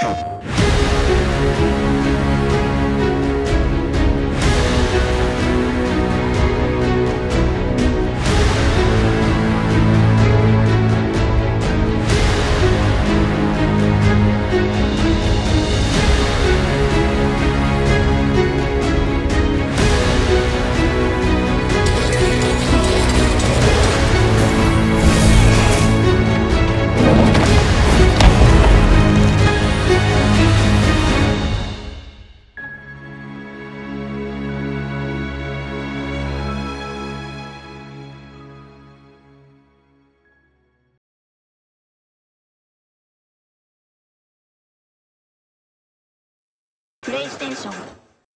Tchau. プレイステーション